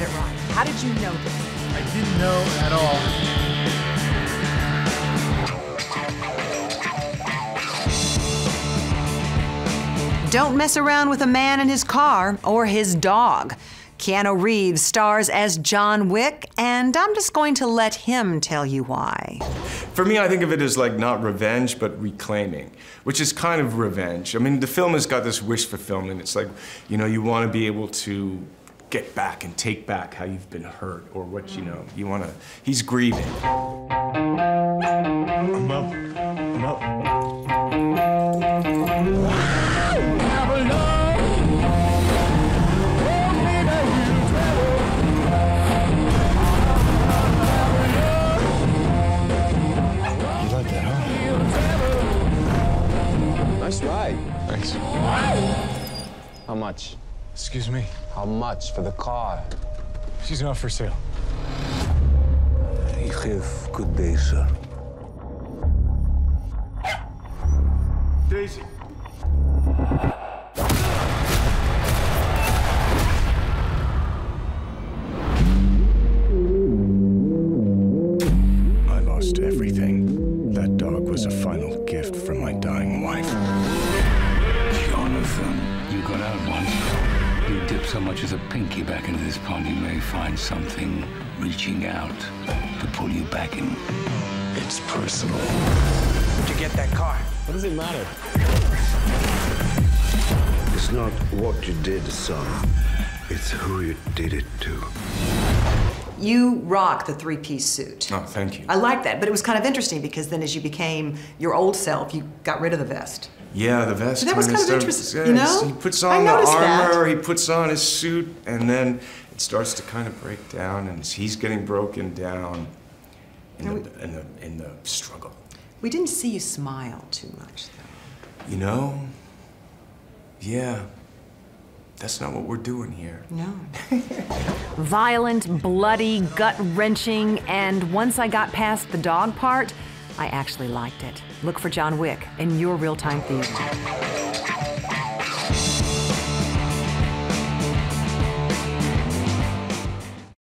get it right. How did you know this? I didn't know at all. Don't mess around with a man in his car or his dog. Keanu Reeves stars as John Wick, and I'm just going to let him tell you why. For me, I think of it as like not revenge, but reclaiming, which is kind of revenge. I mean, the film has got this wish fulfillment. It's like, you know, you want to be able to get back and take back how you've been hurt or what you know. You want to, he's grieving. I'm up. I'm up. You like that, huh? Nice ride. Thanks. How much? Excuse me. How much for the car? She's not for sale. You have good day, sir. Daisy. I lost everything. That dog was a final gift from my dying wife. So much as a pinky back into this pond, you may find something reaching out to pull you back in. It's personal. Where'd you get that car? What does it matter? It's not what you did, son. It's who you did it to. You rock the three piece suit. Oh, thank you. I like that, but it was kind of interesting because then as you became your old self, you got rid of the vest. Yeah, the vest. That was kinda kind of starts- interesting, you know? He puts I on the noticed that. armor, he puts on his suit, and then it starts to kind of break down, and he's getting broken down in, Now the, in, the, in the struggle. We didn't see you smile too much, though. You know? Yeah. That's not what we're doing here. No. Violent, bloody, gut wrenching, and once I got past the dog part, I actually liked it. Look for John Wick in your Reel Time theater.